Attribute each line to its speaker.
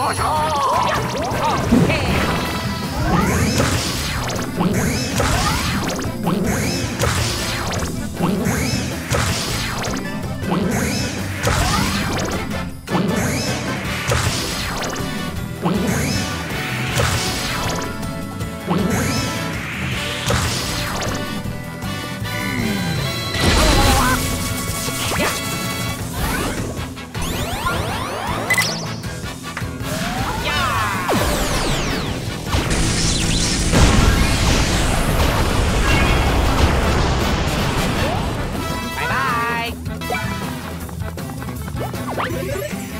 Speaker 1: 我 Oh, my goodness.